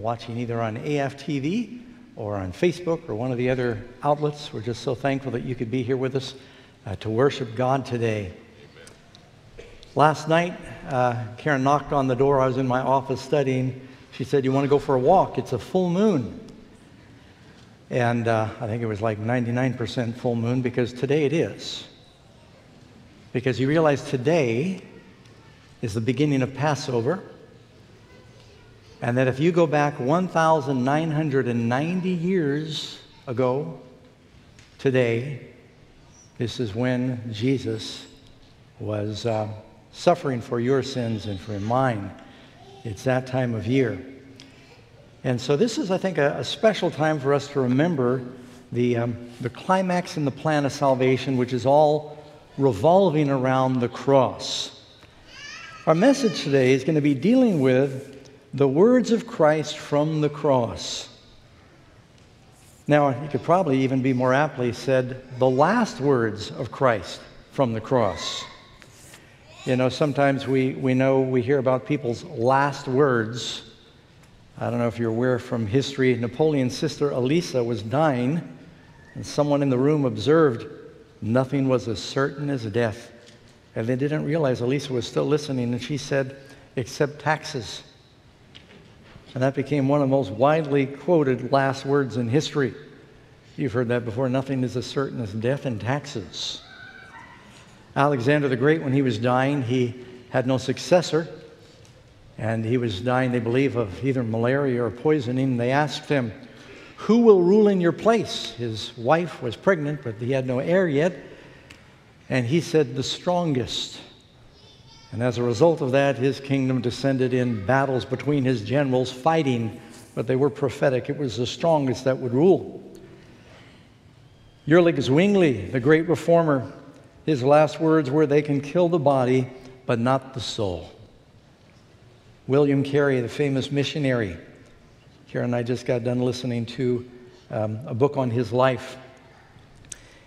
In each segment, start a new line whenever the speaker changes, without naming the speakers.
watching either on AFTV or on Facebook or one of the other outlets. We're just so thankful that you could be here with us uh, to worship God today. Last night, uh, Karen knocked on the door. I was in my office studying. She said, You want to go for a walk? It's a full moon. And uh, I think it was like 99% full moon because today it is. Because you realize today is the beginning of Passover. And that if you go back 1,990 years ago, today, this is when Jesus was uh, suffering for your sins and for mine. It's that time of year. And so this is, I think, a, a special time for us to remember the, um, the climax in the plan of salvation, which is all revolving around the cross. Our message today is going to be dealing with the words of Christ from the cross. Now, it could probably even be more aptly said, the last words of Christ from the cross. You know, sometimes we, we know, we hear about people's last words. I don't know if you're aware from history, Napoleon's sister Elisa was dying, and someone in the room observed nothing was as certain as death. And they didn't realize Elisa was still listening, and she said, except taxes. And that became one of the most widely quoted last words in history. You've heard that before. Nothing is as certain as death and taxes. Alexander the Great, when he was dying, he had no successor. And he was dying, they believe, of either malaria or poisoning. They asked him, Who will rule in your place? His wife was pregnant, but he had no heir yet. And he said, The strongest. And as a result of that, his kingdom descended in battles between his generals, fighting, but they were prophetic. It was the strongest that would rule. Ulrich Zwingli, the great reformer, his last words were, They can kill the body, but not the soul. William Carey, the famous missionary. Karen and I just got done listening to um, a book on his life.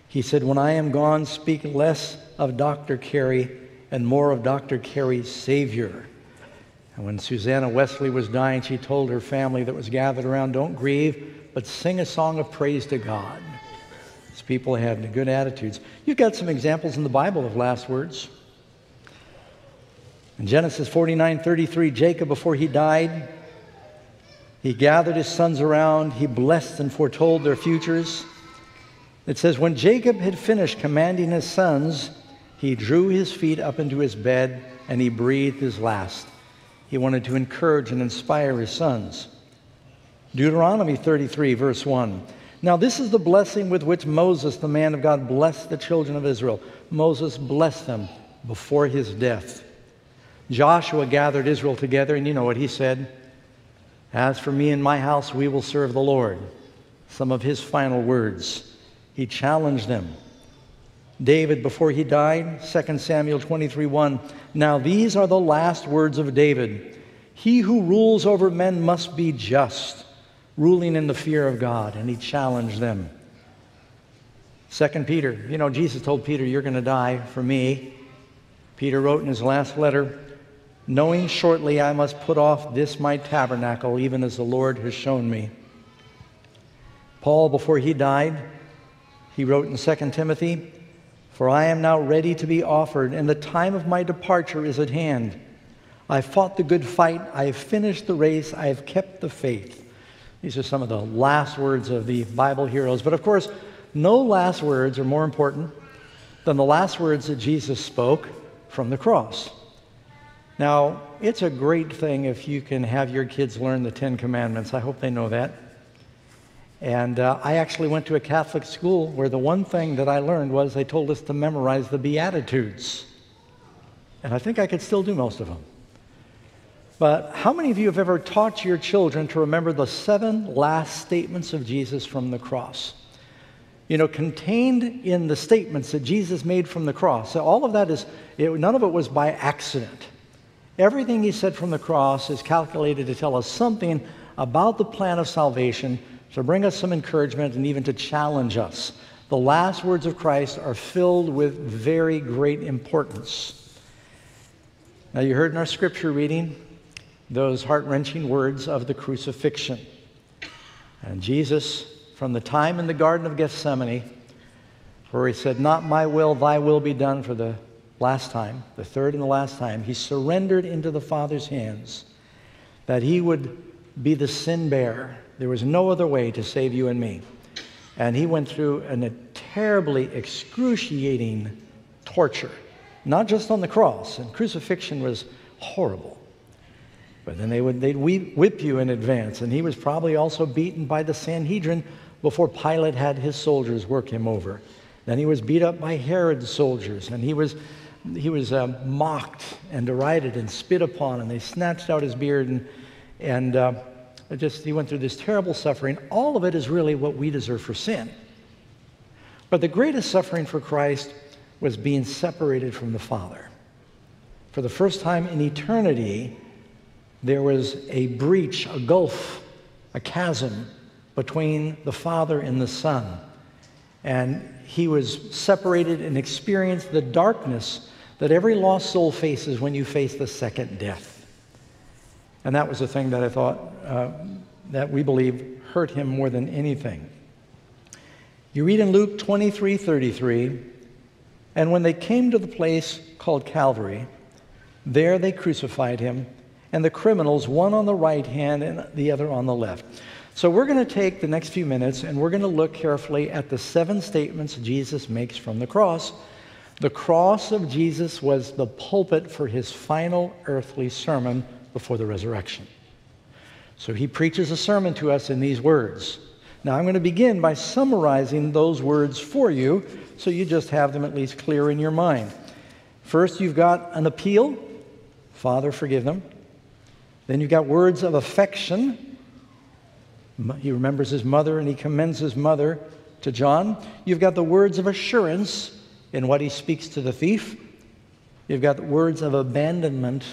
He said, When I am gone, speak less of Dr. Carey and more of Dr. Carey's Savior. And when Susanna Wesley was dying, she told her family that was gathered around, Don't grieve, but sing a song of praise to God These people had good attitudes. You've got some examples in the Bible of last words. In Genesis 49 33, Jacob, before he died, he gathered his sons around, he blessed and foretold their futures. It says, When Jacob had finished commanding his sons, he drew his feet up into his bed and he breathed his last. He wanted to encourage and inspire his sons. Deuteronomy 33, verse 1. Now, this is the blessing with which Moses, the man of God, blessed the children of Israel. Moses blessed them before his death. Joshua gathered Israel together, and you know what he said? As for me and my house, we will serve the Lord. Some of his final words. He challenged them. David, before he died, 2 Samuel 23 1. Now, these are the last words of David He who rules over men must be just ruling in the fear of God, and he challenged them. Second Peter, you know, Jesus told Peter, You're going to die for me. Peter wrote in his last letter, Knowing shortly I must put off this my tabernacle, even as the Lord has shown me. Paul, before he died, he wrote in 2 Timothy, For I am now ready to be offered, and the time of my departure is at hand. I fought the good fight, I have finished the race, I have kept the faith. These are some of the last words of the Bible heroes. But of course, no last words are more important than the last words that Jesus spoke from the cross. Now, it's a great thing if you can have your kids learn the Ten Commandments. I hope they know that. And uh, I actually went to a Catholic school where the one thing that I learned was they told us to memorize the Beatitudes. And I think I could still do most of them. But how many of you have ever taught your children to remember the seven last statements of Jesus from the cross? You know, contained in the statements that Jesus made from the cross. So all of that is, it, none of it was by accident. Everything he said from the cross is calculated to tell us something about the plan of salvation, to bring us some encouragement, and even to challenge us. The last words of Christ are filled with very great importance. Now, you heard in our scripture reading those heart wrenching words of the crucifixion. And Jesus, from the time in the Garden of Gethsemane, where he said, Not my will, thy will be done for the last time, the third and the last time, he surrendered into the Father's hands that he would be the sin bearer. There was no other way to save you and me. And he went through an, a terribly excruciating torture, not just on the cross, and crucifixion was horrible. But then they would they'd whip you in advance, and he was probably also beaten by the Sanhedrin before Pilate had his soldiers work him over. Then he was beat up by Herod's soldiers, and he was he was uh, mocked and derided and spit upon, and they snatched out his beard, and and uh, just he went through this terrible suffering. All of it is really what we deserve for sin. But the greatest suffering for Christ was being separated from the Father. For the first time in eternity, there was a breach, a gulf, a chasm between the Father and the Son. And he was separated and experienced the darkness that every lost soul faces when you face the second death. And that was the thing that I thought uh, that we believe hurt him more than anything. You read in Luke 23 33, and when they came to the place called Calvary, there they crucified him and the criminals, one on the right hand and the other on the left. So we're going to take the next few minutes and we're going to look carefully at the seven statements Jesus makes from the cross. The cross of Jesus was the pulpit for his final earthly sermon before the resurrection. So he preaches a sermon to us in these words. Now I'm going to begin by summarizing those words for you so you just have them at least clear in your mind. First, you've got an appeal Father, forgive them. Then you've got words of affection. He remembers his mother and he commends his mother to John. You've got the words of assurance in what he speaks to the thief. You've got the words of abandonment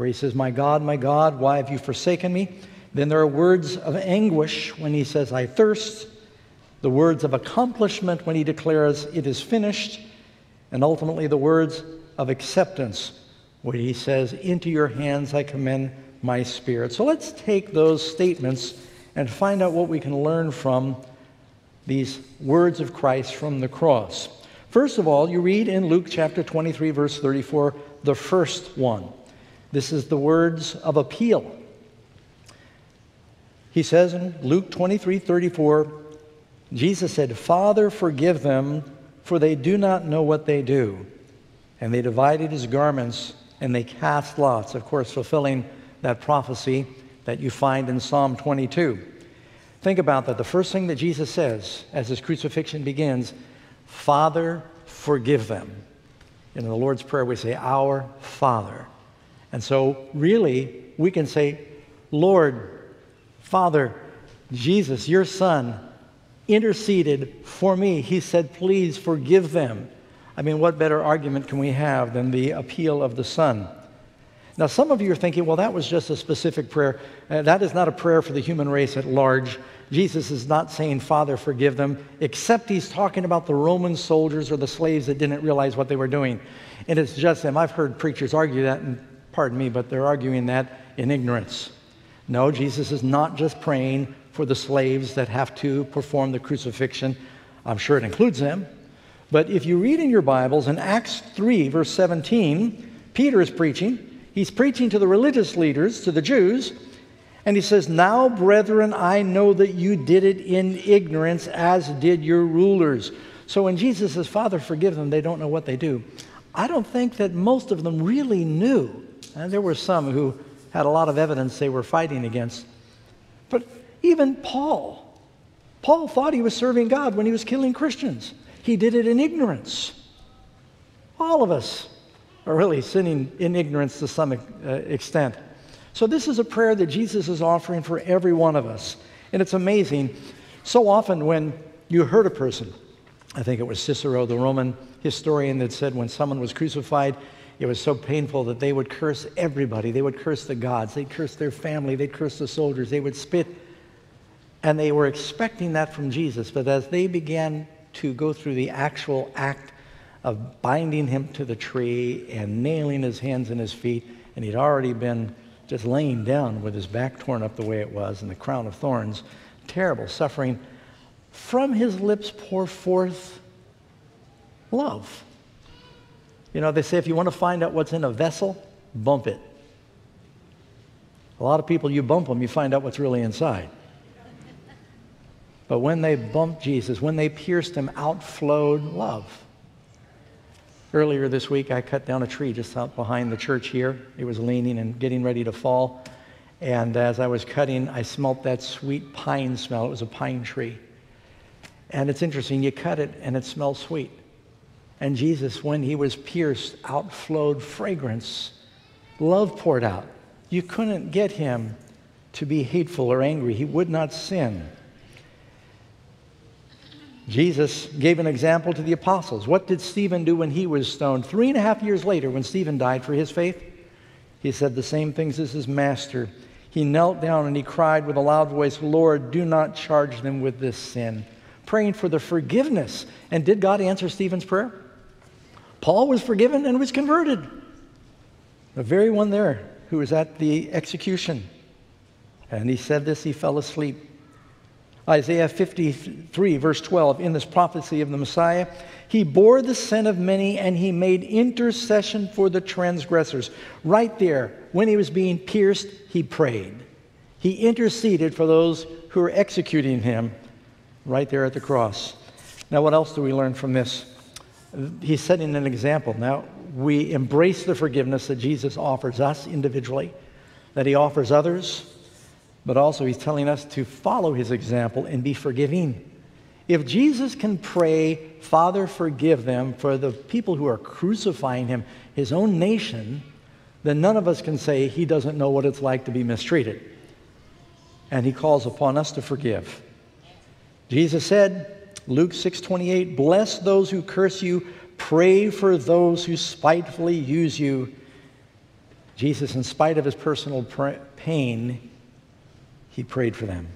where he says, My God, my God, why have you forsaken me? Then there are words of anguish when he says, I thirst. The words of accomplishment when he declares, It is finished. And ultimately, the words of acceptance where he says, Into your hands I commend my spirit. So let's take those statements and find out what we can learn from these words of Christ from the cross. First of all, you read in Luke chapter 23, verse 34, the first one. This is the words of appeal. He says in Luke 23, 34, Jesus said, Father, forgive them, for they do not know what they do. And they divided his garments and they cast lots, of course, fulfilling that prophecy that you find in Psalm 22. Think about that. The first thing that Jesus says as his crucifixion begins, Father, forgive them. In the Lord's Prayer, we say, Our Father. And so, really, we can say, Lord, Father, Jesus, your Son, interceded for me. He said, Please forgive them. I mean, what better argument can we have than the appeal of the Son? Now, some of you are thinking, well, that was just a specific prayer. Uh, that is not a prayer for the human race at large. Jesus is not saying, Father, forgive them, except he's talking about the Roman soldiers or the slaves that didn't realize what they were doing. And it's just them. I've heard preachers argue that, and pardon me, but they're arguing that in ignorance. No, Jesus is not just praying for the slaves that have to perform the crucifixion. I'm sure it includes them. But if you read in your Bibles in Acts 3, verse 17, Peter is preaching. He's preaching to the religious leaders, to the Jews, and he says, Now, brethren, I know that you did it in ignorance, as did your rulers. So when Jesus says, Father, forgive them, they don't know what they do. I don't think that most of them really knew. And there were some who had a lot of evidence they were fighting against. But even Paul, Paul thought he was serving God when he was killing Christians. He did it in ignorance. All of us are really sinning in ignorance to some uh, extent. So, this is a prayer that Jesus is offering for every one of us. And it's amazing. So often, when you hurt a person, I think it was Cicero, the Roman historian, that said when someone was crucified, it was so painful that they would curse everybody. They would curse the gods, they'd curse their family, they'd curse the soldiers, they would spit. And they were expecting that from Jesus. But as they began to go through the actual act of binding him to the tree and nailing his hands and his feet, and he'd already been just laying down with his back torn up the way it was and the crown of thorns, terrible suffering. From his lips pour forth love. You know, they say if you want to find out what's in a vessel, bump it. A lot of people, you bump them, you find out what's really inside. But when they bumped Jesus, when they pierced him, outflowed love. Earlier this week, I cut down a tree just out behind the church here. It was leaning and getting ready to fall. And as I was cutting, I smelt that sweet pine smell. It was a pine tree. And it's interesting, you cut it and it smells sweet. And Jesus, when he was pierced, outflowed fragrance. Love poured out. You couldn't get him to be hateful or angry. He would not sin. Jesus gave an example to the apostles. What did Stephen do when he was stoned? Three and a half years later, when Stephen died for his faith, he said the same things as his master. He knelt down and he cried with a loud voice, Lord, do not charge them with this sin, praying for the forgiveness. And did God answer Stephen's prayer? Paul was forgiven and was converted. The very one there who was at the execution. And he said this, he fell asleep. Isaiah 53, verse 12, in this prophecy of the Messiah, he bore the sin of many and he made intercession for the transgressors. Right there, when he was being pierced, he prayed. He interceded for those who were executing him right there at the cross. Now, what else do we learn from this? He's setting an example. Now, we embrace the forgiveness that Jesus offers us individually, that he offers others but also he's telling us to follow his example and be forgiving. If Jesus can pray, Father, forgive them for the people who are crucifying him, his own nation, then none of us can say he doesn't know what it's like to be mistreated. And he calls upon us to forgive. Jesus said, Luke 6:28, "Bless those who curse you, pray for those who spitefully use you." Jesus, in spite of his personal pain, he prayed for them.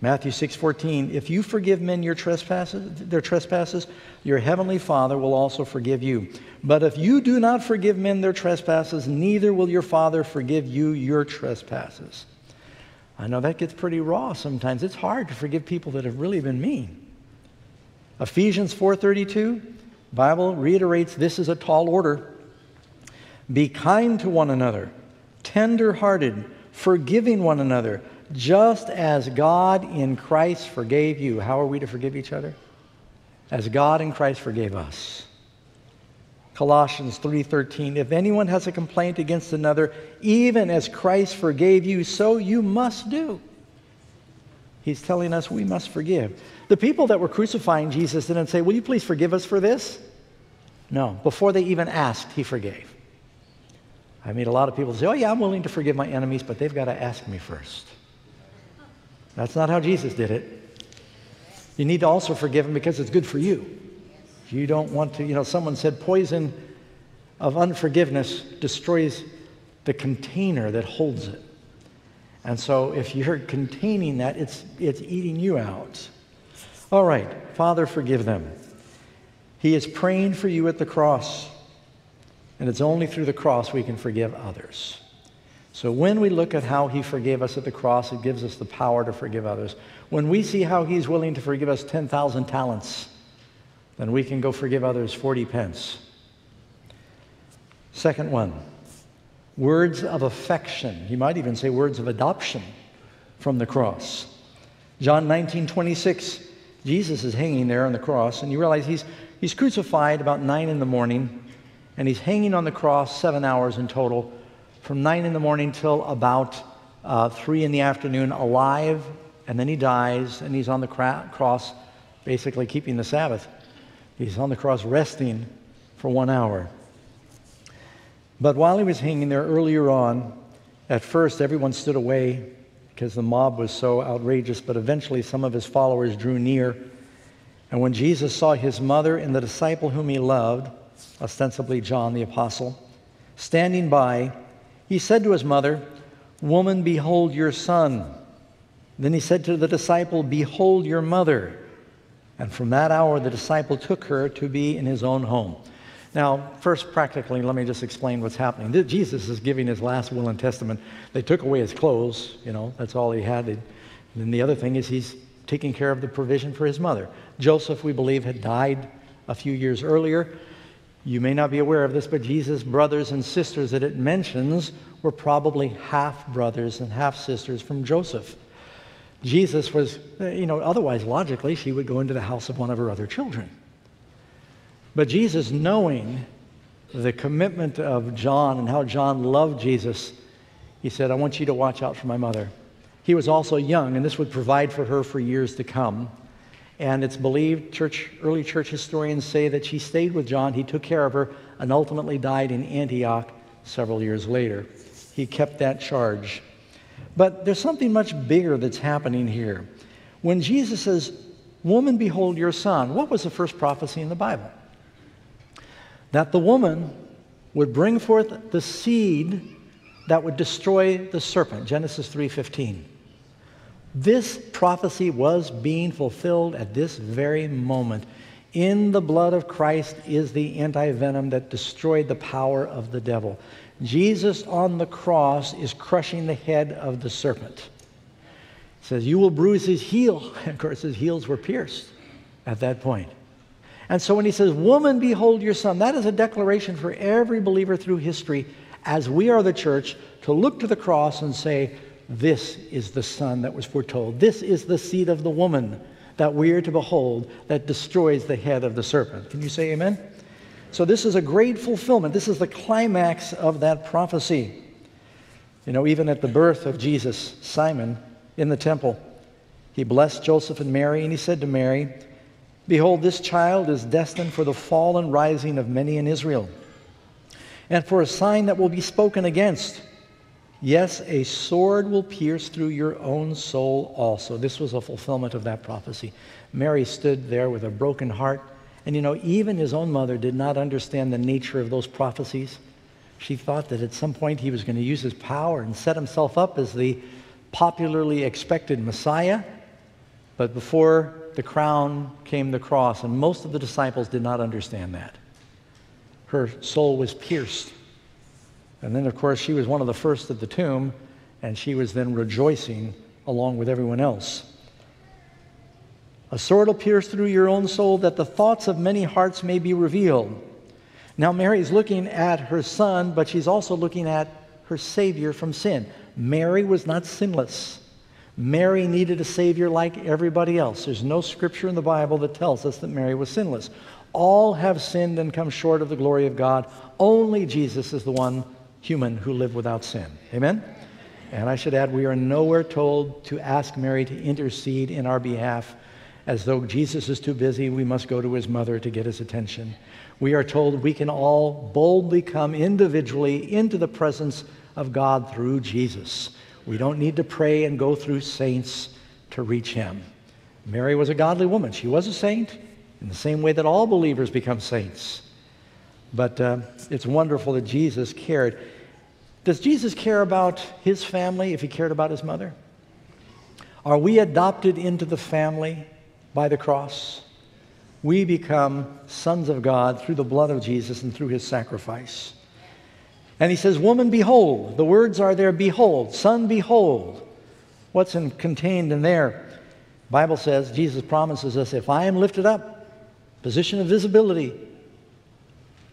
Matthew 6:14 If you forgive men your trespasses their trespasses your heavenly Father will also forgive you. But if you do not forgive men their trespasses neither will your Father forgive you your trespasses. I know that gets pretty raw sometimes. It's hard to forgive people that have really been mean. Ephesians 4:32 Bible reiterates this is a tall order. Be kind to one another, tender-hearted, forgiving one another, just as God in Christ forgave you. How are we to forgive each other? As God in Christ forgave us. Colossians 3:13 If anyone has a complaint against another, even as Christ forgave you, so you must do. He's telling us we must forgive. The people that were crucifying Jesus didn't say, "Will you please forgive us for this?" No, before they even asked, he forgave. I meet a lot of people say, oh, yeah, I'm willing to forgive my enemies, but they've got to ask me first. That's not how Jesus did it. You need to also forgive them because it's good for you. You don't want to, you know, someone said poison of unforgiveness destroys the container that holds it. And so if you're containing that, it's, it's eating you out. All right, Father, forgive them. He is praying for you at the cross. And it's only through the cross we can forgive others. So when we look at how he forgave us at the cross, it gives us the power to forgive others. When we see how he's willing to forgive us 10,000 talents, then we can go forgive others 40 pence. Second one, words of affection. You might even say words of adoption from the cross. John 19, 26, Jesus is hanging there on the cross, and you realize he's, he's crucified about 9 in the morning and he's hanging on the cross seven hours in total, from nine in the morning till about uh, three in the afternoon, alive, and then he dies, and he's on the cross, basically keeping the Sabbath. He's on the cross resting for one hour. But while he was hanging there earlier on, at first everyone stood away because the mob was so outrageous, but eventually some of his followers drew near. And when Jesus saw his mother and the disciple whom he loved, ostensibly John the Apostle, standing by, he said to his mother, Woman, behold your son. Then he said to the disciple, Behold your mother. And from that hour, the disciple took her to be in his own home. Now, first, practically, let me just explain what's happening. Jesus is giving his last will and testament. They took away his clothes, you know, that's all he had. And then the other thing is he's taking care of the provision for his mother. Joseph, we believe, had died a few years earlier. You may not be aware of this, but Jesus' brothers and sisters that it mentions were probably half brothers and half sisters from Joseph. Jesus was, eh, you know, otherwise, logically, she would go into the house of one of her other children. But Jesus, knowing the commitment of John and how John loved Jesus, he said, I want you to watch out for my mother. He was also young, and this would provide for her for years to come. And it's believed, church, early church historians say that she stayed with John, he took care of her, and ultimately died in Antioch several years later. He kept that charge. But there's something much bigger that's happening here. When Jesus says, Woman, behold your son, what was the first prophecy in the Bible? That the woman would bring forth the seed that would destroy the serpent, Genesis 3:15. This prophecy was being fulfilled at this very moment. In the blood of Christ is the anti venom that destroyed the power of the devil. Jesus on the cross is crushing the head of the serpent. He says, You will bruise his heel. of course, his heels were pierced at that point. And so when he says, Woman, behold your son, that is a declaration for every believer through history as we are the church to look to the cross and say, This is the son that was foretold. This is the seed of the woman that we are to behold that destroys the head of the serpent. Can you say amen? So, this is a great fulfillment. This is the climax of that prophecy. You know, even at the birth of Jesus, Simeon in the temple, he blessed Joseph and Mary, and he said to Mary, Behold, this child is destined for the fall and rising of many in Israel, and for a sign that will be spoken against. Yes, a sword will pierce through your own soul also. This was a fulfillment of that prophecy. Mary stood there with a broken heart and you know, even his own mother did not understand the nature of those prophecies. She thought that at some point he was going to use his power and set himself up as the popularly expected Messiah. But before the crown came the cross, and most of the disciples did not understand that. Her soul was pierced. And then, of course, she was one of the first at the tomb, and she was then rejoicing along with everyone else. A sword will pierce through your own soul that the thoughts of many hearts may be revealed. Now, Mary's looking at her son, but she's also looking at her Savior from sin. Mary was not sinless. Mary needed a Savior like everybody else. There's no scripture in the Bible that tells us that Mary was sinless. All have sinned and come short of the glory of God. Only Jesus is the one human who lived without sin. Amen? And I should add, we are nowhere told to ask Mary to intercede in our behalf as though Jesus is too busy, we must go to his mother to get his attention. We are told we can all boldly come individually into the presence of God through Jesus. We don't need to pray and go through saints to reach him. Mary was a godly woman. She was a saint in the same way that all believers become saints. But uh, it's wonderful that Jesus cared. Does Jesus care about his family if he cared about his mother? Are we adopted into the family? by the cross, we become sons of God through the blood of Jesus and through his sacrifice. And he says, Woman, behold. The words are there, behold. Son, behold. What's in, contained in there? Bible says, Jesus promises us, if I am lifted up, position of visibility,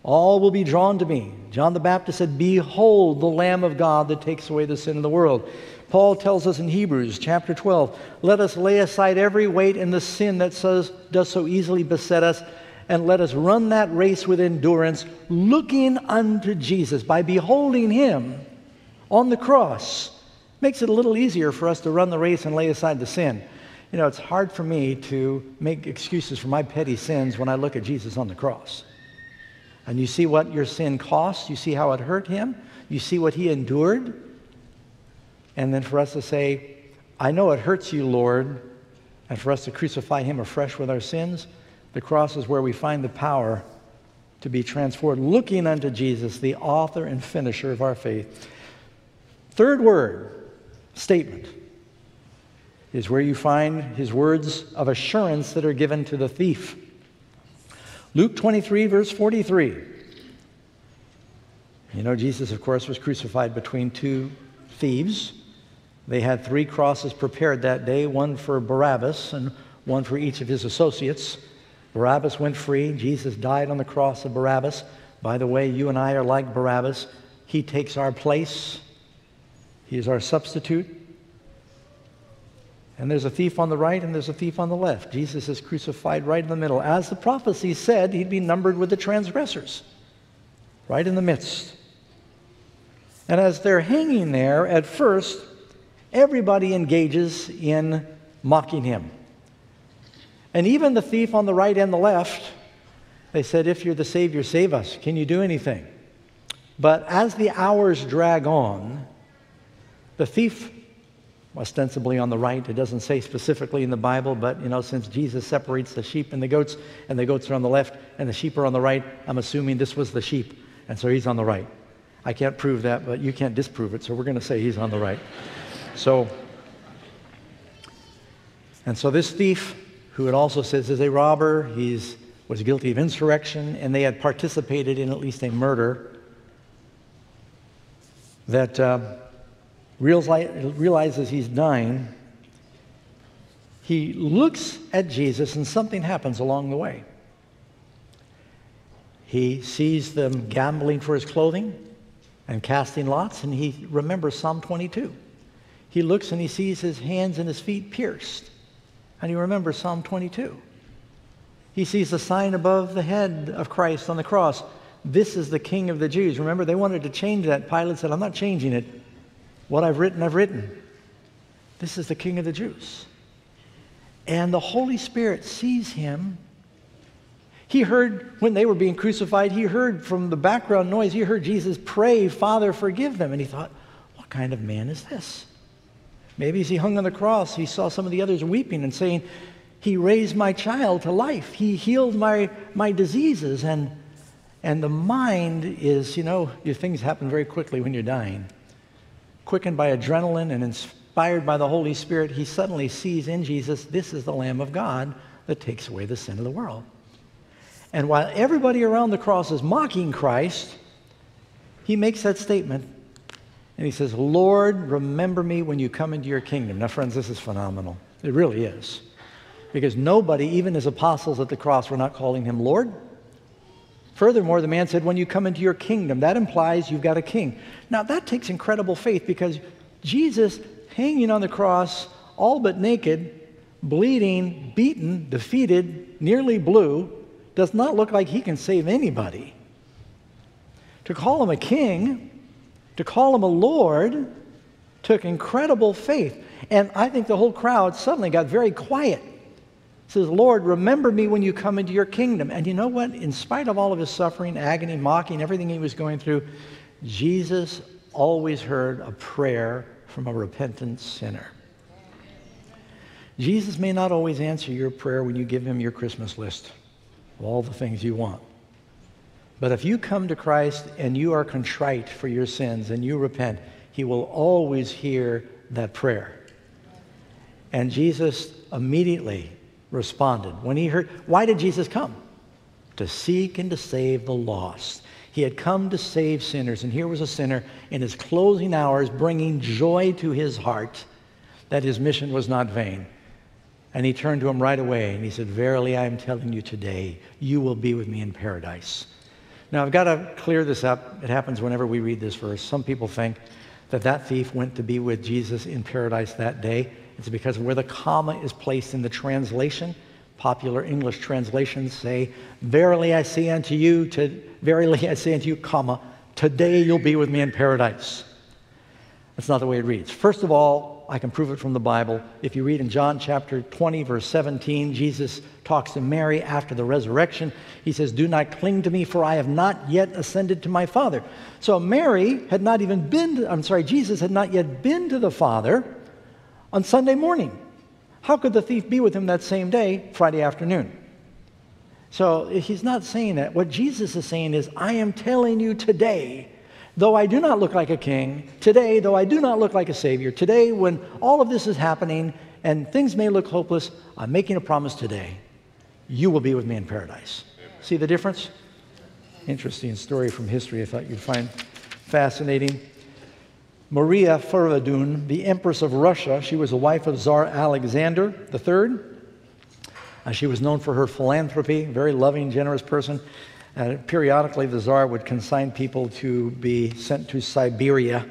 all will be drawn to me. John the Baptist said, Behold the Lamb of God that takes away the sin of the world. Paul tells us in Hebrews chapter 12, let us lay aside every weight and the sin that does so easily beset us, and let us run that race with endurance, looking unto Jesus. By beholding him on the cross, makes it a little easier for us to run the race and lay aside the sin. You know, it's hard for me to make excuses for my petty sins when I look at Jesus on the cross. And you see what your sin cost, you see how it hurt him, you see what he endured and then for us to say, I know it hurts you, Lord, and for us to crucify him afresh with our sins, the cross is where we find the power to be transformed, looking unto Jesus, the author and finisher of our faith. Third word, statement, is where you find his words of assurance that are given to the thief. Luke 23, verse 43. You know, Jesus, of course, was crucified between two thieves. They had three crosses prepared that day one for Barabbas and one for each of his associates. Barabbas went free. Jesus died on the cross of Barabbas. By the way, you and I are like Barabbas. He takes our place, He is our substitute. And there's a thief on the right and there's a thief on the left. Jesus is crucified right in the middle. As the prophecy said, he'd be numbered with the transgressors, right in the midst. And as they're hanging there, at first, everybody engages in mocking him. And even the thief on the right and the left, they said, If you're the Savior, save us. Can you do anything? But as the hours drag on, the thief, ostensibly on the right, it doesn't say specifically in the Bible, but you know, since Jesus separates the sheep and the goats, and the goats are on the left and the sheep are on the right, I'm assuming this was the sheep, and so he's on the right. I can't prove that, but you can't disprove it, so we're going to say he's on the right. So, and so this thief, who it also says is a robber, he was guilty of insurrection, and they had participated in at least a murder, that uh, realizes he's dying. He looks at Jesus, and something happens along the way. He sees them gambling for his clothing and casting lots, and he remembers Psalm 22. He looks and he sees his hands and his feet pierced, and he remembers Psalm 22. He sees the sign above the head of Christ on the cross. This is the King of the Jews. Remember, they wanted to change that. Pilate said, I'm not changing it. What I've written, I've written. This is the King of the Jews. And the Holy Spirit sees him he heard when they were being crucified, he heard from the background noise, he heard Jesus pray, Father, forgive them. And he thought, what kind of man is this? Maybe as he hung on the cross, he saw some of the others weeping and saying, He raised my child to life. He healed my, my diseases. And, and the mind is, you know, things happen very quickly when you're dying. Quickened by adrenaline and inspired by the Holy Spirit, he suddenly sees in Jesus, this is the Lamb of God that takes away the sin of the world. And while everybody around the cross is mocking Christ, he makes that statement and he says, Lord, remember me when you come into your kingdom. Now, friends, this is phenomenal. It really is. Because nobody, even his apostles at the cross, were not calling him Lord. Furthermore, the man said, When you come into your kingdom, that implies you've got a king. Now, that takes incredible faith because Jesus, hanging on the cross, all but naked, bleeding, beaten, defeated, nearly blue, does not look like he can save anybody. To call him a king, to call him a Lord, took incredible faith. And I think the whole crowd suddenly got very quiet. says, Lord, remember me when you come into your kingdom. And you know what? In spite of all of his suffering, agony, mocking, everything he was going through, Jesus always heard a prayer from a repentant sinner. Jesus may not always answer your prayer when you give him your Christmas list of all the things you want. But if you come to Christ and you are contrite for your sins and you repent, he will always hear that prayer. And Jesus immediately responded. When he heard, why did Jesus come? To seek and to save the lost. He had come to save sinners, and here was a sinner in his closing hours bringing joy to his heart that his mission was not vain. And he turned to him right away and he said, Verily, I am telling you today, you will be with me in paradise. Now, I've got to clear this up. It happens whenever we read this verse. Some people think that that thief went to be with Jesus in paradise that day. It's because of where the comma is placed in the translation. Popular English translations say, Verily I say unto you, to, verily I say unto you, comma, today you'll be with me in paradise. That's not the way it reads. First of all, I can prove it from the Bible. If you read in John chapter 20, verse 17, Jesus talks to Mary after the resurrection. He says, Do not cling to me, for I have not yet ascended to my Father. So Mary had not even been, to, I'm sorry, Jesus had not yet been to the Father on Sunday morning. How could the thief be with him that same day, Friday afternoon? So he's not saying that. What Jesus is saying is, I am telling you today Though I do not look like a king, today, though I do not look like a savior, today, when all of this is happening and things may look hopeless, I'm making a promise today. You will be with me in paradise. See the difference? Interesting story from history I thought you'd find fascinating. Maria Furvadun, the Empress of Russia, she was the wife of Tsar Alexander III. Uh, she was known for her philanthropy, very loving, generous person. Uh, periodically, the Tsar would consign people to be sent to Siberia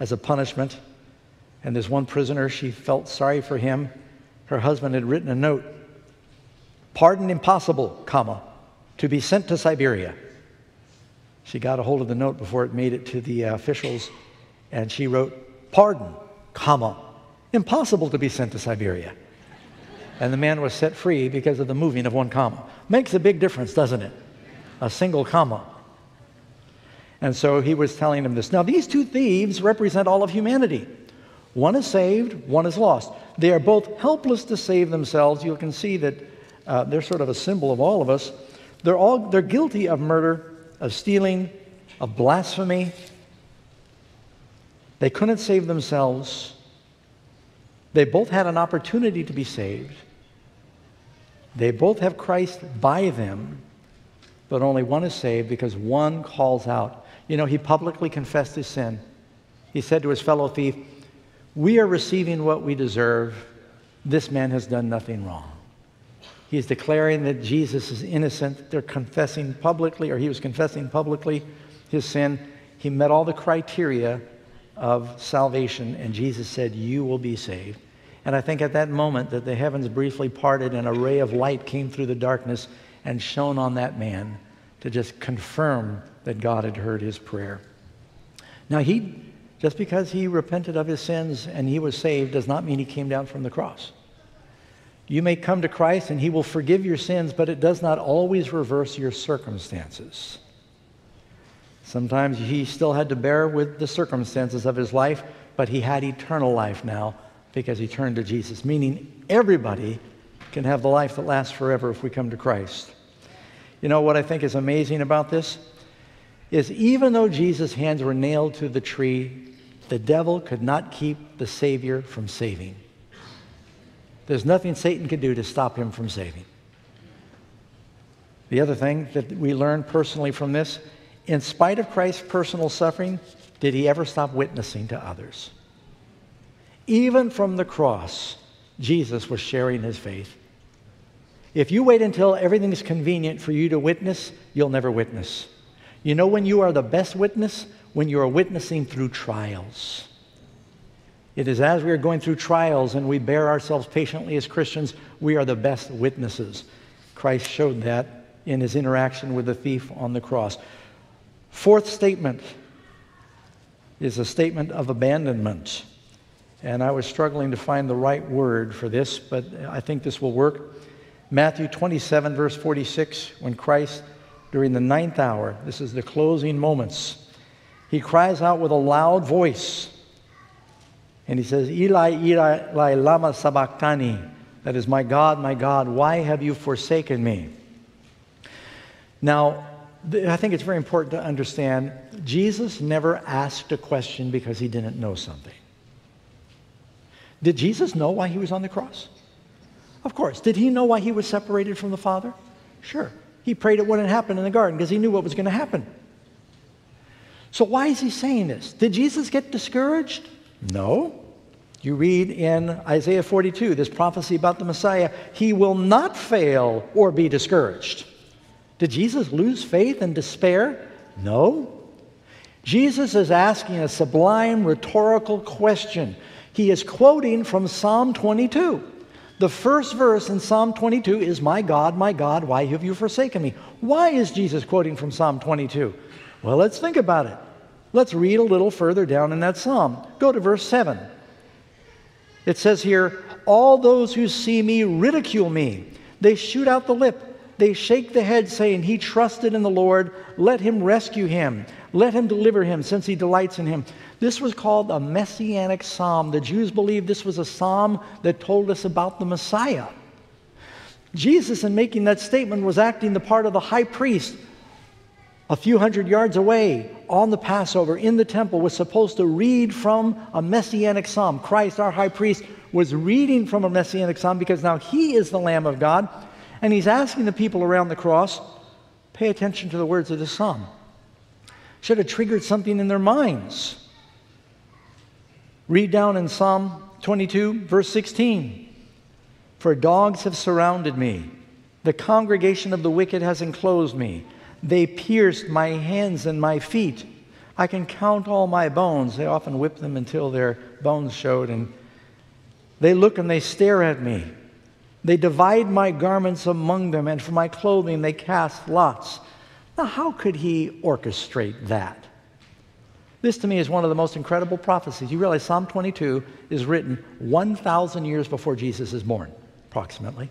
as a punishment. And there's one prisoner, she felt sorry for him. Her husband had written a note Pardon impossible, comma, to be sent to Siberia. She got a hold of the note before it made it to the uh, officials, and she wrote, Pardon, comma, impossible to be sent to Siberia. And the man was set free because of the moving of one comma. Makes a big difference, doesn't it? A single comma. And so he was telling him this. Now, these two thieves represent all of humanity. One is saved, one is lost. They are both helpless to save themselves. You can see that uh, they're sort of a symbol of all of us. They're all they're guilty of murder, of stealing, of blasphemy. They couldn't save themselves. They both had an opportunity to be saved. They both have Christ by them, but only one is saved because one calls out. You know, he publicly confessed his sin. He said to his fellow thief, we are receiving what we deserve. This man has done nothing wrong. He is declaring that Jesus is innocent. They're confessing publicly, or he was confessing publicly his sin. He met all the criteria of salvation, and Jesus said, You will be saved. And I think at that moment that the heavens briefly parted and a ray of light came through the darkness and shone on that man to just confirm that God had heard his prayer. Now, he just because he repented of his sins and he was saved does not mean he came down from the cross. You may come to Christ and he will forgive your sins, but it does not always reverse your circumstances. Sometimes he still had to bear with the circumstances of his life, but he had eternal life now because he turned to Jesus, meaning everybody can have the life that lasts forever if we come to Christ. You know what I think is amazing about this? Is even though Jesus' hands were nailed to the tree, the devil could not keep the Savior from saving. There's nothing Satan could do to stop him from saving. The other thing that we learn personally from this, in spite of Christ's personal suffering, did he ever stop witnessing to others? Even from the cross, Jesus was sharing his faith. If you wait until everything is convenient for you to witness, you'll never witness. You know when you are the best witness? when you are witnessing through trials. It is as we are going through trials and we bear ourselves patiently as Christians, we are the best witnesses. Christ showed that in his interaction with the thief on the cross. Fourth statement is a statement of abandonment. And I was struggling to find the right word for this, but I think this will work. Matthew 27, verse 46, when Christ, during the ninth hour, this is the closing moments, he cries out with a loud voice. And he says, Eli, Eli, lama sabachthani. That is, my God, my God, why have you forsaken me? Now, I think it's very important to understand Jesus never asked a question because he didn't know something. Did Jesus know why he was on the cross? Of course. Did he know why he was separated from the Father? Sure. He prayed it when it happened in the garden because he knew what was going to happen. So, why is he saying this? Did Jesus get discouraged? No. You read in Isaiah 42, this prophecy about the Messiah, he will not fail or be discouraged. Did Jesus lose faith and despair? No. Jesus is asking a sublime rhetorical question. He is quoting from Psalm 22. The first verse in Psalm 22 is, My God, my God, why have you forsaken me? Why is Jesus quoting from Psalm 22? Well, let's think about it. Let's read a little further down in that psalm. Go to verse 7. It says here, All those who see me ridicule me. They shoot out the lip. They shake the head, saying, He trusted in the Lord. Let him rescue him. Let him deliver him, since he delights in him. This was called a messianic psalm. The Jews believed this was a psalm that told us about the Messiah. Jesus, in making that statement, was acting the part of the high priest a few hundred yards away on the Passover in the temple was supposed to read from a messianic psalm. Christ, our high priest, was reading from a messianic psalm because now he is the Lamb of God. And he's asking the people around the cross, pay attention to the words of this psalm. should have triggered something in their minds. Read down in Psalm 22, verse 16. For dogs have surrounded me, the congregation of the wicked has enclosed me. They pierced my hands and my feet. I can count all my bones. They often whip them until their bones showed, and they look and they stare at me. They divide my garments among them, and for my clothing they cast lots. Now, how could he orchestrate that? This to me is one of the most incredible prophecies. You realize Psalm 22 is written 1,000 years before Jesus is born, approximately.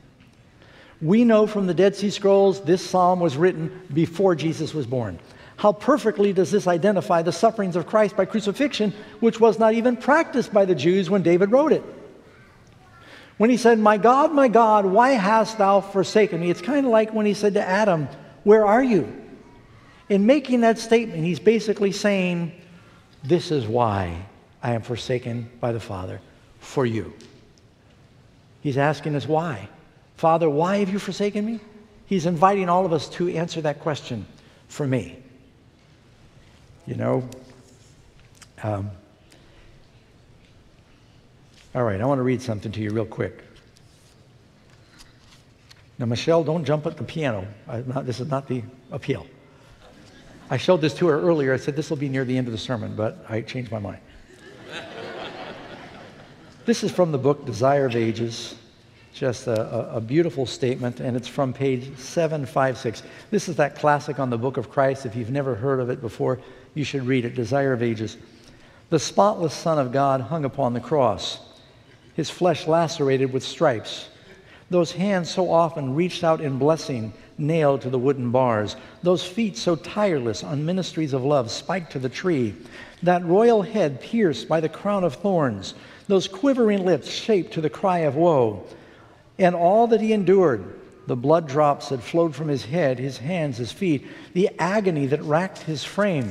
We know from the Dead Sea Scrolls this psalm was written before Jesus was born. How perfectly does this identify the sufferings of Christ by crucifixion, which was not even practiced by the Jews when David wrote it? When he said, My God, my God, why hast thou forsaken me? It's kind of like when he said to Adam, Where are you? In making that statement, he's basically saying, This is why I am forsaken by the Father, for you. He's asking us why. Father, why have you forsaken me? He's inviting all of us to answer that question for me. You know, um, all right, I want to read something to you real quick. Now, Michelle, don't jump at the piano. Not, this is not the appeal. I showed this to her earlier. I said this will be near the end of the sermon, but I changed my mind. this is from the book Desire of Ages just a, a, beautiful statement, and it's from page 756. This is that classic on the book of Christ. If you've never heard of it before, you should read it Desire of Ages. The spotless Son of God hung upon the cross, his flesh lacerated with stripes. Those hands so often reached out in blessing, nailed to the wooden bars. Those feet so tireless on ministries of love, spiked to the tree. That royal head pierced by the crown of thorns. Those quivering lips shaped to the cry of woe and all that he endured the blood drops that flowed from his head, his hands, his feet, the agony that racked his frame,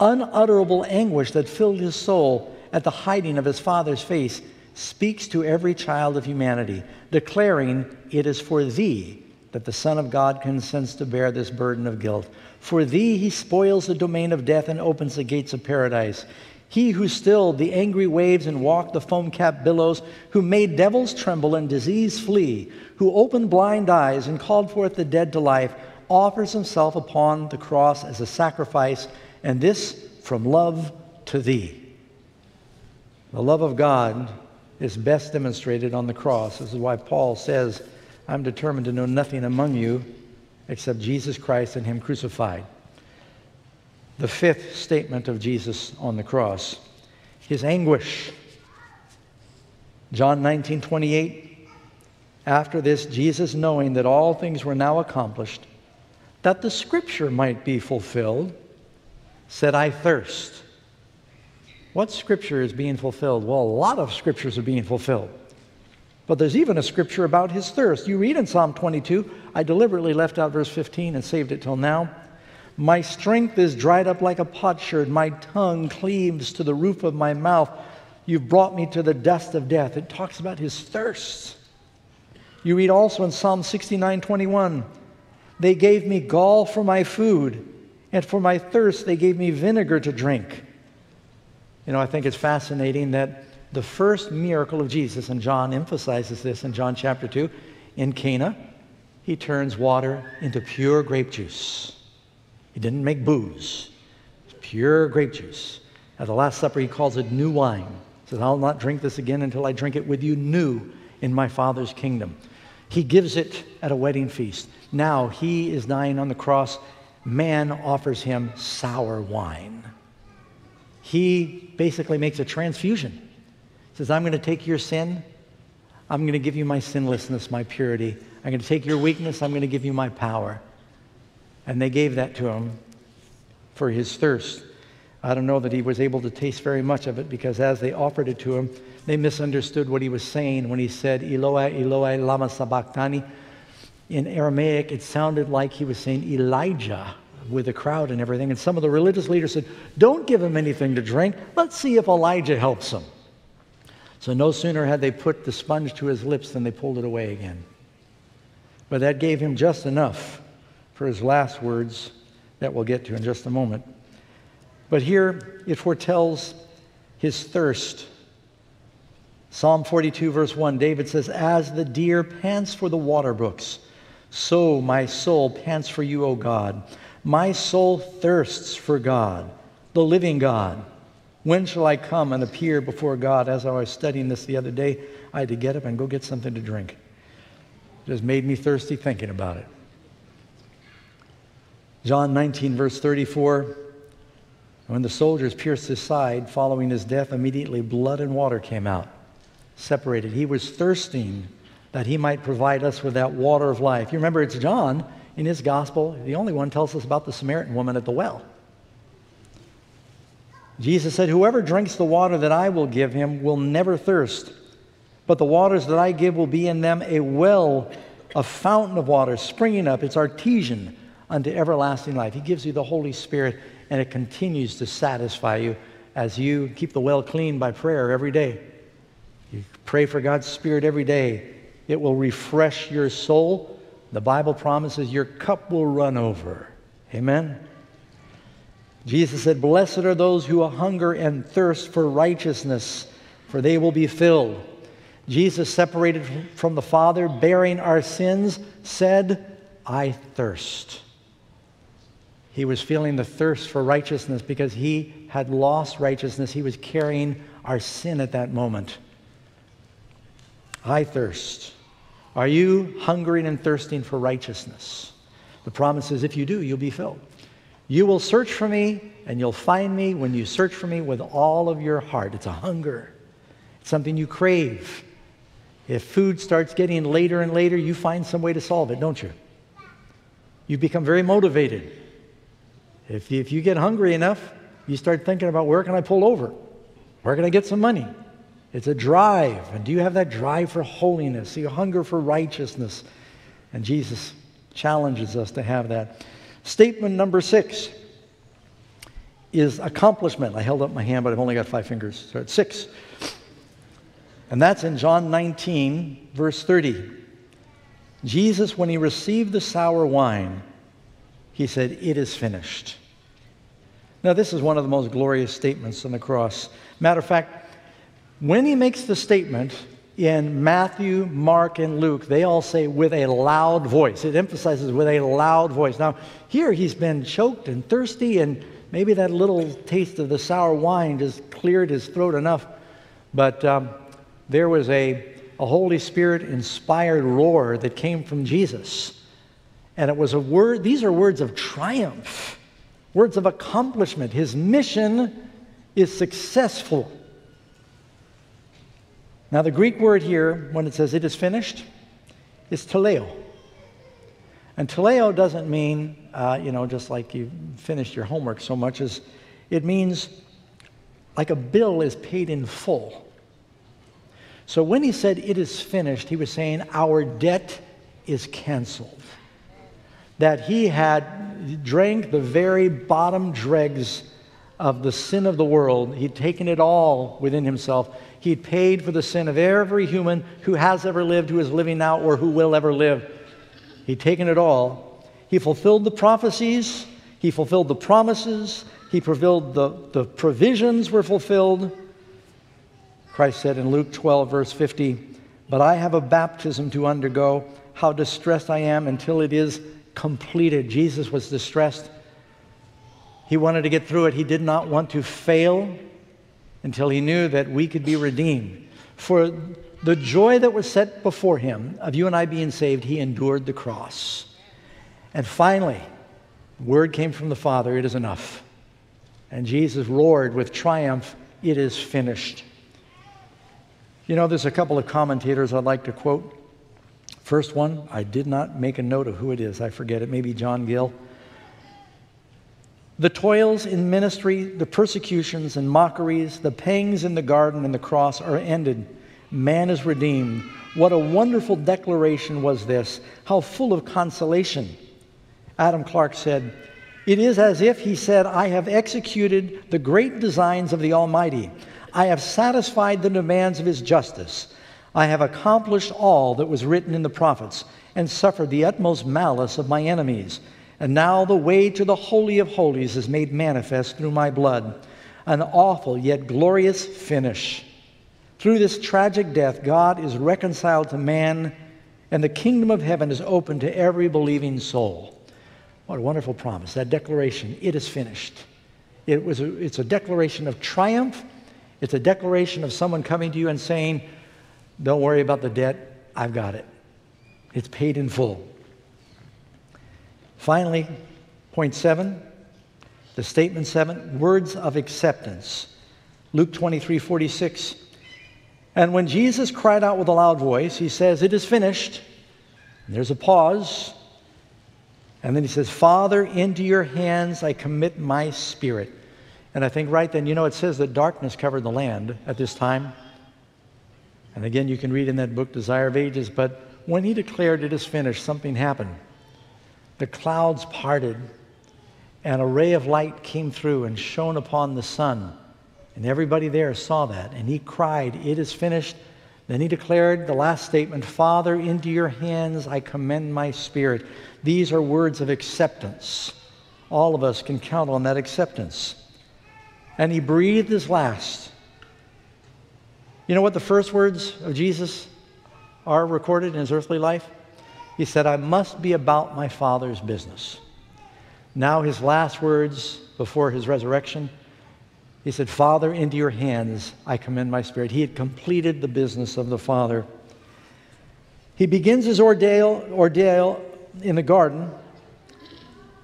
unutterable anguish that filled his soul at the hiding of his father's face, speaks to every child of humanity, declaring, It is for thee that the Son of God consents to bear this burden of guilt. For thee he spoils the domain of death and opens the gates of paradise. He who stilled the angry waves and walked the foam capped billows, who made devils tremble and disease flee, who opened blind eyes and called forth the dead to life, offers himself upon the cross as a sacrifice, and this from love to thee. The love of God is best demonstrated on the cross. This is why Paul says, I'm determined to know nothing among you except Jesus Christ and Him crucified the fifth statement of Jesus on the cross his anguish. John 19 28. After this, Jesus, knowing that all things were now accomplished, that the scripture might be fulfilled, said, I thirst. What scripture is being fulfilled? Well, a lot of scriptures are being fulfilled. But there's even a scripture about his thirst. You read in Psalm 22, I deliberately left out verse 15 and saved it till now. My strength is dried up like a potsherd. My tongue cleaves to the roof of my mouth. You've brought me to the dust of death. It talks about his thirst. You read also in Psalm 69 21, they gave me gall for my food, and for my thirst, they gave me vinegar to drink. You know, I think it's fascinating that the first miracle of Jesus, and John emphasizes this in John chapter 2, in Cana, he turns water into pure grape juice. He didn't make booze, it's pure grape juice. At the Last Supper, he calls it new wine. He says, I'll not drink this again until I drink it with you new in my Father's kingdom. He gives it at a wedding feast. Now he is dying on the cross. Man offers him sour wine. He basically makes a transfusion. He says, I'm going to take your sin. I'm going to give you my sinlessness, my purity. I'm going to take your weakness. I'm going to give you my power. And they gave that to him for his thirst. I don't know that he was able to taste very much of it because as they offered it to him, they misunderstood what he was saying when he said, Eloi, Eloi, lama sabachthani. In Aramaic, it sounded like he was saying Elijah with the crowd and everything. And some of the religious leaders said, Don't give him anything to drink. Let's see if Elijah helps him. So no sooner had they put the sponge to his lips than they pulled it away again. But that gave him just enough for his last words that we'll get to in just a moment. But here it foretells his thirst. Psalm 42, verse 1, David says, As the deer pants for the water brooks, so my soul pants for you, O God. My soul thirsts for God, the living God. When shall I come and appear before God? As I was studying this the other day, I had to get up and go get something to drink. It just made me thirsty thinking about it. John 19, verse 34 when the soldiers pierced his side following his death, immediately blood and water came out, separated. He was thirsting that he might provide us with that water of life. You remember, it's John in his gospel, the only one tells us about the Samaritan woman at the well. Jesus said, Whoever drinks the water that I will give him will never thirst, but the waters that I give will be in them a well, a fountain of water springing up. It's artesian unto everlasting life. He gives you the Holy Spirit, and it continues to satisfy you as you keep the well clean by prayer every day. You pray for God's Spirit every day. It will refresh your soul. The Bible promises your cup will run over. Amen. Jesus said, Blessed are those who hunger and thirst for righteousness, for they will be filled. Jesus, separated from the Father, bearing our sins, said, I thirst. He was feeling the thirst for righteousness because he had lost righteousness. He was carrying our sin at that moment. I thirst. Are you hungering and thirsting for righteousness? The promise is if you do, you'll be filled. You will search for me, and you'll find me when you search for me with all of your heart. It's a hunger, it's something you crave. If food starts getting later and later, you find some way to solve it, don't you? You become very motivated. If you, if you get hungry enough, you start thinking about where can I pull over? Where can I get some money? It's a drive. And do you have that drive for holiness? You hunger for righteousness? And Jesus challenges us to have that. Statement number six is accomplishment. I held up my hand, but I've only got five fingers. So it's six. And that's in John 19, verse 30. Jesus, when he received the sour wine, he said, It is finished. Now, this is one of the most glorious statements on the cross. Matter of fact, when he makes the statement, in Matthew, Mark, and Luke, they all say with a loud voice. It emphasizes with a loud voice. Now, here he's been choked and thirsty, and maybe that little taste of the sour wine just cleared his throat enough. But um, there was a, a Holy Spirit inspired roar that came from Jesus. And it was a word, these are words of triumph, words of accomplishment. His mission is successful. Now, the Greek word here, when it says it is finished, is teleo. And teleo doesn't mean, uh, you know, just like you finished your homework so much as it means like a bill is paid in full. So when he said it is finished, he was saying our debt is canceled. That he had drank the very bottom dregs of the sin of the world. He'd taken it all within himself. He'd paid for the sin of every human who has ever lived, who is living now, or who will ever live. He'd taken it all. He fulfilled the prophecies, he fulfilled the promises, he fulfilled the, the provisions were fulfilled. Christ said in Luke 12, verse 50, But I have a baptism to undergo. How distressed I am until it is completed. Jesus was distressed. He wanted to get through it. He did not want to fail until he knew that we could be redeemed. For the joy that was set before him of you and I being saved, he endured the cross. And finally, word came from the Father, it is enough. And Jesus roared with triumph, it is finished. You know, there's a couple of commentators I'd like to quote. First one, I did not make a note of who it is. I forget it. Maybe John Gill. The toils in ministry, the persecutions and mockeries, the pangs in the garden and the cross are ended. Man is redeemed. What a wonderful declaration was this! How full of consolation. Adam Clarke said, It is as if he said, I have executed the great designs of the Almighty. I have satisfied the demands of his justice. I have accomplished all that was written in the prophets and suffered the utmost malice of my enemies. And now the way to the Holy of Holies is made manifest through my blood, an awful yet glorious finish. Through this tragic death, God is reconciled to man, and the kingdom of heaven is open to every believing soul. What a wonderful promise. That declaration, it is finished. It was a, it's a declaration of triumph. It's a declaration of someone coming to you and saying, Don't worry about the debt, I've got it. It's paid in full. Finally, point seven, the statement seven, words of acceptance. Luke 23 46. And when Jesus cried out with a loud voice, he says, It is finished. And there's a pause. And then he says, Father, into your hands I commit my spirit. And I think right then, you know, it says that darkness covered the land at this time. And again, you can read in that book, Desire of Ages, but when he declared it is finished, something happened. The clouds parted, and a ray of light came through and shone upon the Son. And everybody there saw that. And he cried, It is finished. Then he declared the last statement Father, into your hands I commend my spirit. These are words of acceptance. All of us can count on that acceptance. And he breathed his last. You know what the first words of Jesus are recorded in his earthly life? He said, I must be about my Father's business. Now, his last words before his resurrection he said, Father, into your hands I commend my spirit. He had completed the business of the Father. He begins his ordeal, ordeal in the garden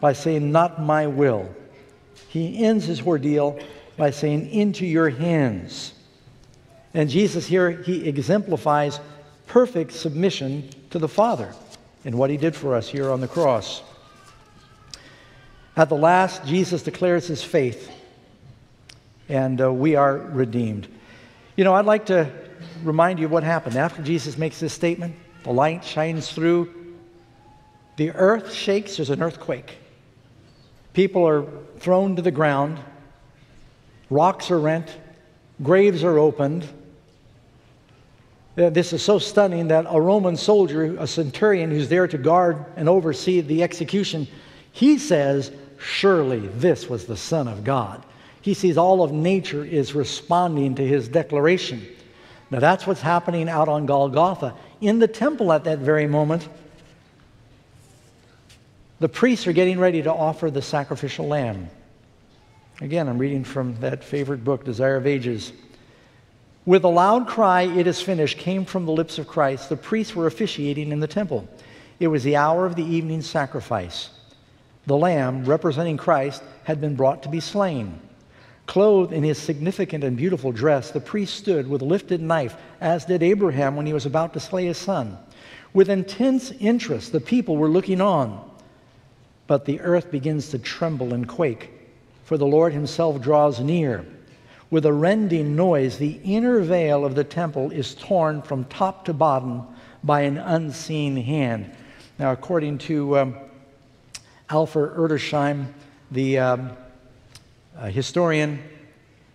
by saying, Not my will. He ends his ordeal by saying, Into your hands. And Jesus here, he exemplifies perfect submission to the Father in what he did for us here on the cross. At the last, Jesus declares his faith and uh, we are redeemed. You know, I'd like to remind you what happened. After Jesus makes this statement, the light shines through, the earth shakes, there's an earthquake. People are thrown to the ground, rocks are rent, graves are opened. Uh, this is so stunning that a Roman soldier, a centurion who's there to guard and oversee the execution, he says, Surely this was the Son of God. He sees all of nature is responding to his declaration. Now, that's what's happening out on Golgotha. In the temple at that very moment, the priests are getting ready to offer the sacrificial lamb. Again, I'm reading from that favorite book, Desire of Ages. With a loud cry, It is finished, came from the lips of Christ. The priests were officiating in the temple. It was the hour of the evening sacrifice. The lamb, representing Christ, had been brought to be slain. Clothed in his significant and beautiful dress, the priest stood with lifted knife, as did Abraham when he was about to slay his son. With intense interest, the people were looking on. But the earth begins to tremble and quake, for the Lord himself draws near. With a rending noise, the inner veil of the temple is torn from top to bottom by an unseen hand. Now, according to um, Alfred Edersheim, the um, a historian,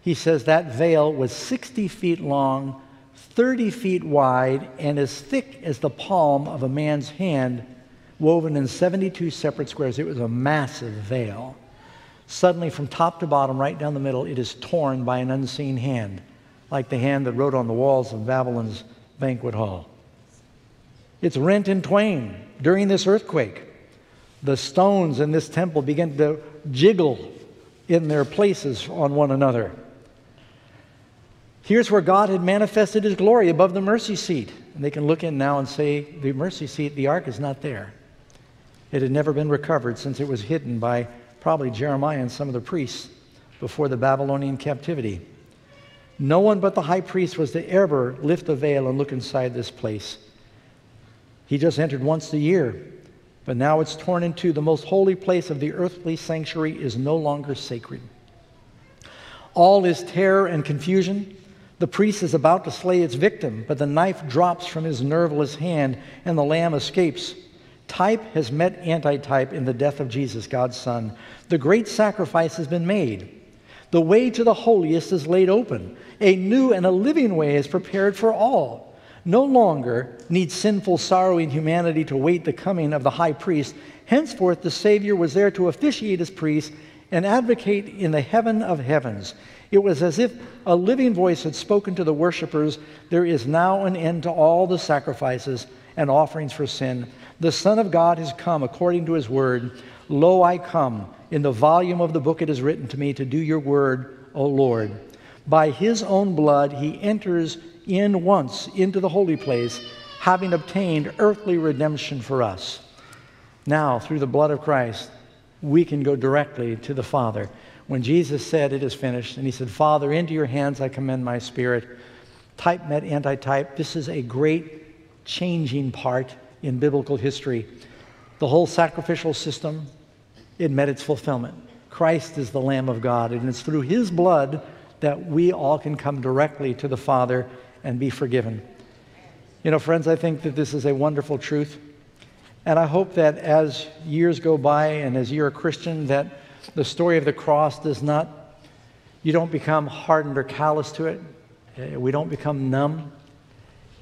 he says that veil was 60 feet long, 30 feet wide, and as thick as the palm of a man's hand, woven in 72 separate squares. It was a massive veil. Suddenly, from top to bottom, right down the middle, it is torn by an unseen hand, like the hand that wrote on the walls of Babylon's banquet hall. It's rent in twain during this earthquake. The stones in this temple begin to jiggle in their places on one another. Here's where God had manifested his glory above the mercy seat. And they can look in now and say, the mercy seat, the ark is not there. It had never been recovered since it was hidden by probably Jeremiah and some of the priests before the Babylonian captivity. No one but the high priest was to ever lift the veil and look inside this place. He just entered once a year but now it's torn in two. The most holy place of the earthly sanctuary is no longer sacred. All is terror and confusion. The priest is about to slay its victim, but the knife drops from his nerveless hand and the lamb escapes. Type has met antitype in the death of Jesus, God's Son. The great sacrifice has been made. The way to the holiest is laid open. A new and a living way is prepared for all. no longer needs sinful, sorrowing humanity to wait the coming of the high priest. Henceforth, the Savior was there to officiate as priest and advocate in the heaven of heavens. It was as if a living voice had spoken to the worshippers There is now an end to all the sacrifices and offerings for sin. The Son of God has come according to his word. Lo, I come. In the volume of the book it is written to me to do your word, O Lord. By his own blood he enters in once into the holy place, having obtained earthly redemption for us. Now, through the blood of Christ, we can go directly to the Father. When Jesus said, It is finished, and he said, Father, into your hands I commend my spirit, type met antitype. This is a great changing part in biblical history. The whole sacrificial system, it met its fulfillment. Christ is the Lamb of God, and it's through his blood that we all can come directly to the Father and be forgiven. You know, friends, I think that this is a wonderful truth. And I hope that as years go by and as you're a Christian, that the story of the cross does not, you don't become hardened or callous to it. Uh, we don't become numb.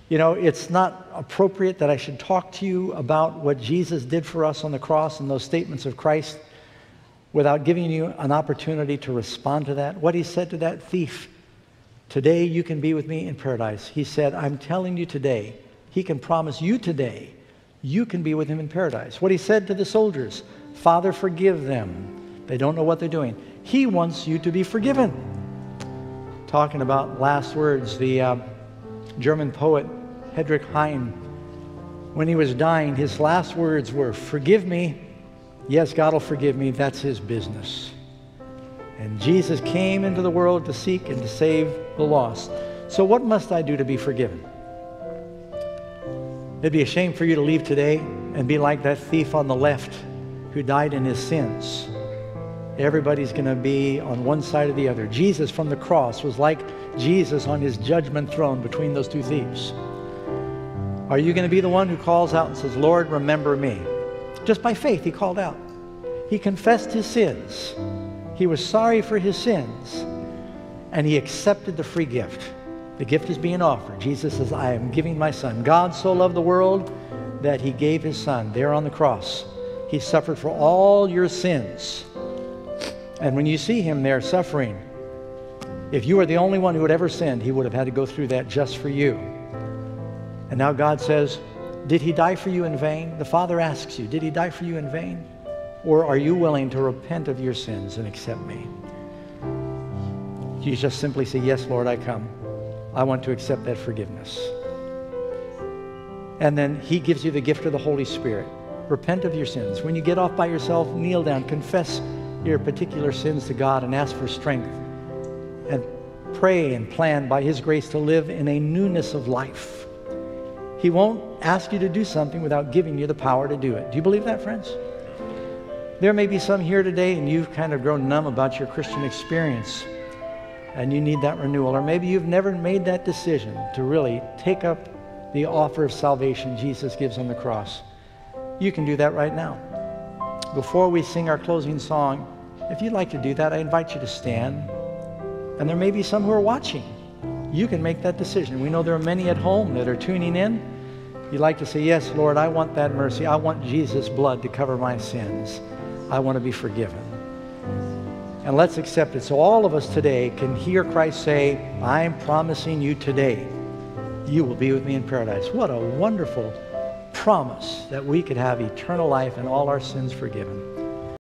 You know, it's not appropriate that I should talk to you about what Jesus did for us on the cross and those statements of Christ without giving you an opportunity to respond to that. What he said to that thief Today you can be with me in paradise. He said, I'm telling you today, he can promise you today, you can be with him in paradise. What he said to the soldiers, Father, forgive them. They don't know what they're doing. He wants you to be forgiven. Talking about last words, the uh, German poet Heinrich Heine, when he was dying, his last words were, Forgive me. Yes, God will forgive me. That's his business. And Jesus came into the world to seek and to save the lost. So, what must I do to be forgiven? It'd be a shame for you to leave today and be like that thief on the left who died in his sins. Everybody's going to be on one side or the other. Jesus from the cross was like Jesus on his judgment throne between those two thieves. Are you going to be the one who calls out and says, Lord, remember me? Just by faith, he called out. He confessed his sins. He was sorry for his sins and he accepted the free gift. The gift is being offered. Jesus says, I am giving my son. God so loved the world that he gave his son there on the cross. He suffered for all your sins. And when you see him there suffering, if you were the only one who had ever sinned, he would have had to go through that just for you. And now God says, Did he die for you in vain? The Father asks you, Did he die for you in vain? Or are you willing to repent of your sins and accept me? You just simply say, Yes, Lord, I come. I want to accept that forgiveness. And then He gives you the gift of the Holy Spirit. Repent of your sins. When you get off by yourself, kneel down, confess your particular sins to God, and ask for strength. And pray and plan by His grace to live in a newness of life. He won't ask you to do something without giving you the power to do it. Do you believe that, friends? There may be some here today and you've kind of grown numb about your Christian experience and you need that renewal. Or maybe you've never made that decision to really take up the offer of salvation Jesus gives on the cross. You can do that right now. Before we sing our closing song, if you'd like to do that, I invite you to stand. And there may be some who are watching. You can make that decision. We know there are many at home that are tuning in. You'd like to say, Yes, Lord, I want that mercy. I want Jesus' blood to cover my sins. I want to be forgiven. And let's accept it. So all of us today can hear Christ say, I'm promising you today, you will be with me in paradise. What a wonderful promise that we could have eternal life and all our sins forgiven.